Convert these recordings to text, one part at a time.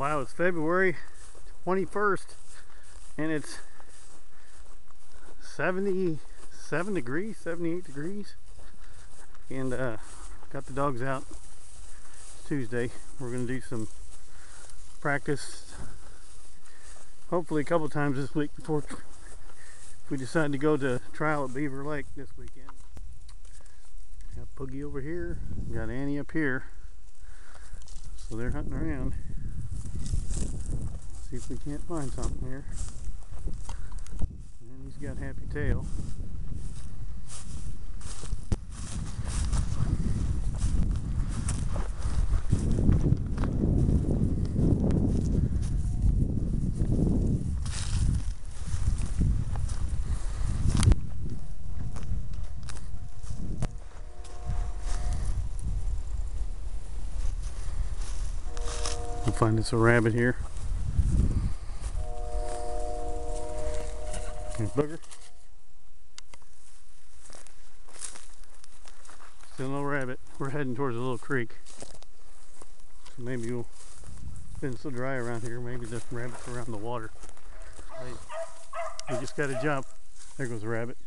Wow, it's February 21st and it's 77 degrees, 78 degrees. And uh, got the dogs out. It's Tuesday. We're going to do some practice hopefully a couple times this week before we decide to go to trial at Beaver Lake this weekend. Got Boogie over here, got Annie up here. So they're hunting around. See if we can't find something here. And he's got Happy Tail. Find us a rabbit here. Here's Booger. Still no rabbit. We're heading towards a little creek. So maybe we'll, it's been so dry around here, maybe the rabbit's around the water. We just gotta jump. There goes a rabbit.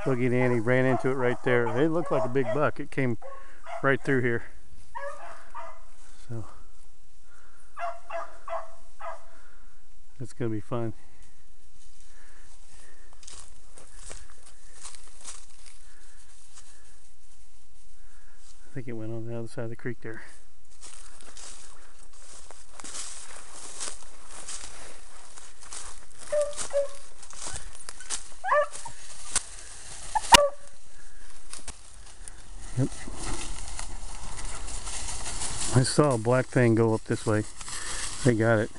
Boogie and Annie ran into it right there. It looked like a big buck. It came right through here. So it's gonna be fun. I think it went on the other side of the creek there. Yep. I saw a black thing go up this way. They got it.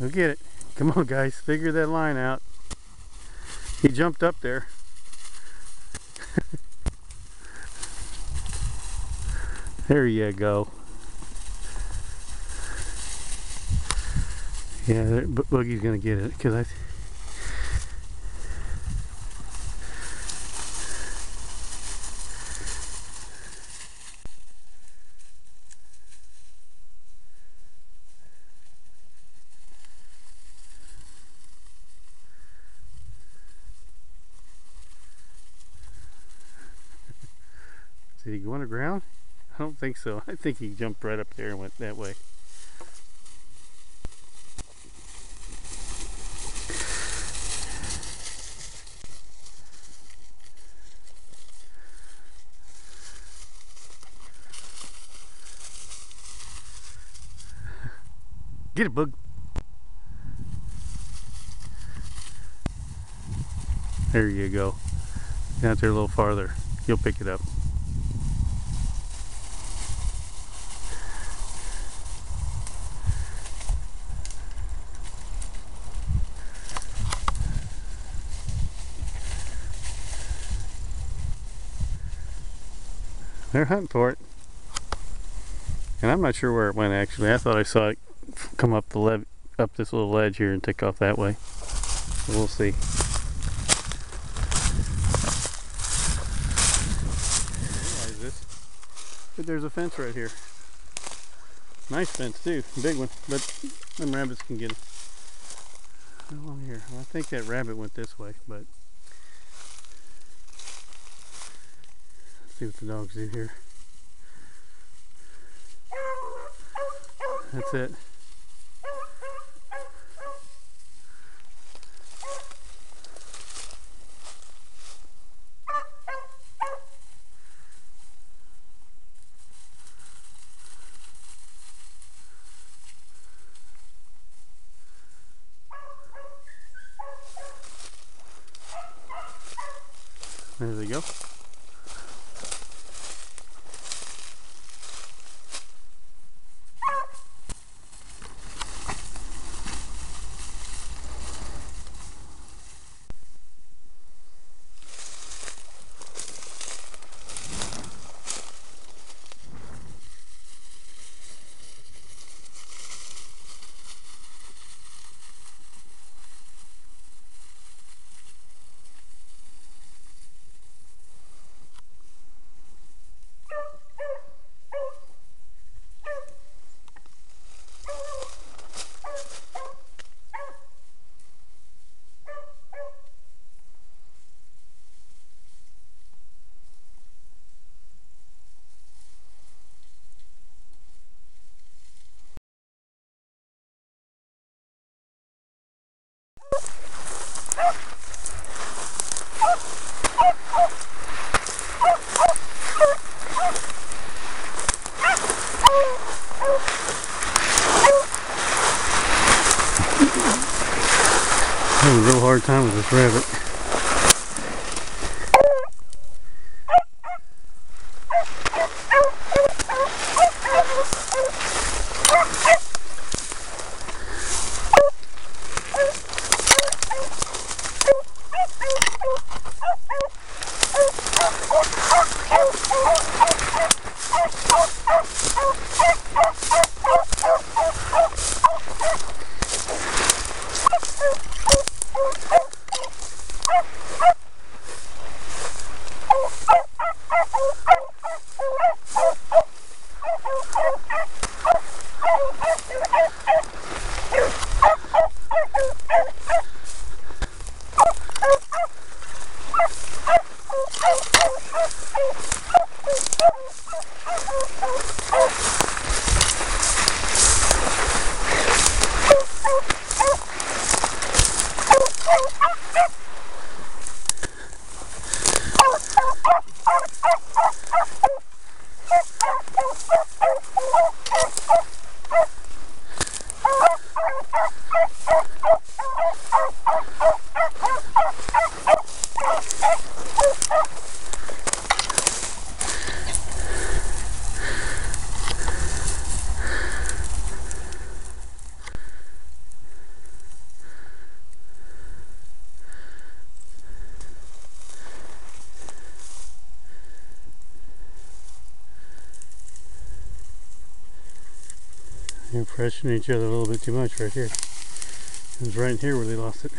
Go get it. Come on, guys. Figure that line out. He jumped up there. there you go. Yeah, Boogie's gonna get it because I. Did he go underground? I don't think so. I think he jumped right up there and went that way. Get it, bug. There you go. Out there a little farther. You'll pick it up. They're hunting for it. And I'm not sure where it went actually. I thought I saw it come up the lev up this little ledge here and take off that way. We'll see. But there's a fence right here. Nice fence too, big one, but them rabbits can get it. Along here, I think that rabbit went this way, but see what the dogs do here. That's it. There they go. This rabbit. They're each other a little bit too much right here. It was right here where they lost it.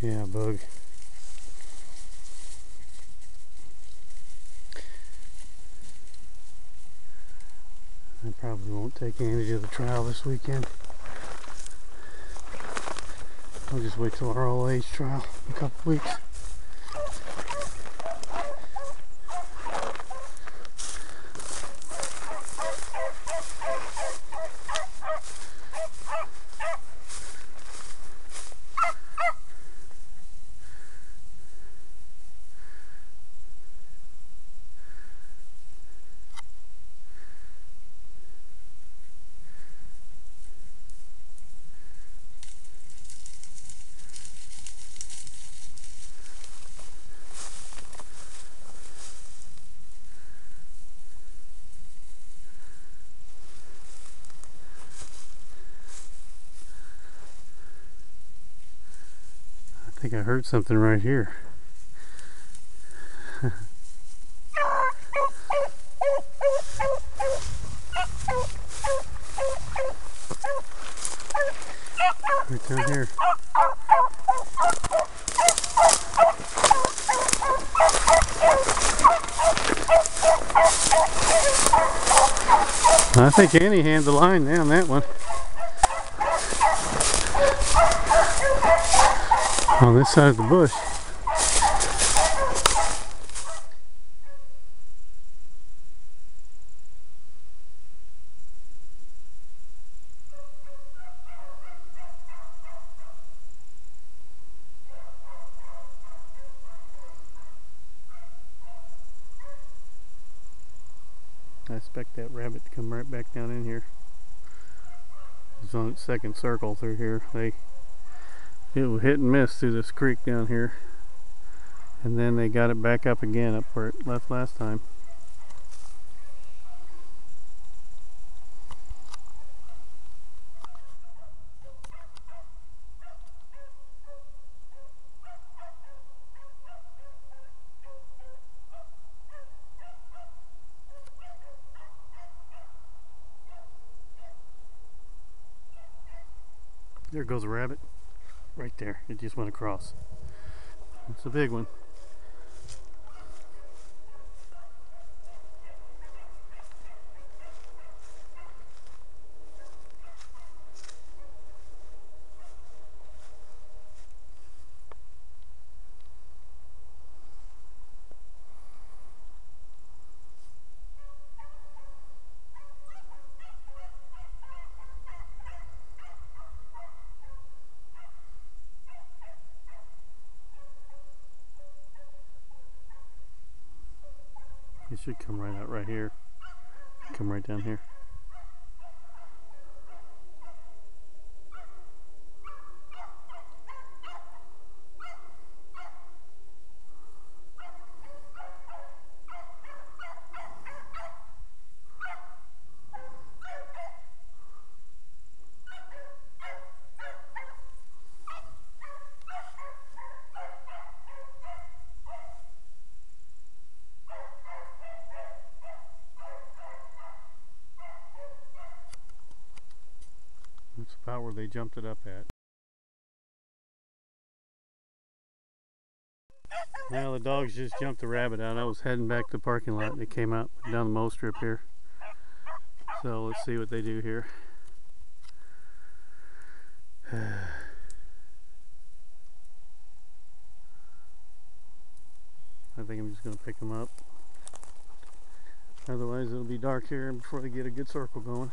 Yeah, bug. I probably won't take Andy to the trial this weekend. I'll just wait till age trial in a couple weeks. Think I heard something right here. right down here. I think Annie handed the line down that one. On this side of the bush. I expect that rabbit to come right back down in here. It's on its second circle through here. They it was hit and miss through this creek down here. And then they got it back up again up where it left last time. There goes a rabbit. Right there. It just went across. It's a big one. Should come right out right here. Come right down here. Where they jumped it up at. Well, the dogs just jumped the rabbit out. I was heading back to the parking lot and they came out down the mow strip here. So let's see what they do here. I think I'm just going to pick them up. Otherwise it'll be dark here before they get a good circle going.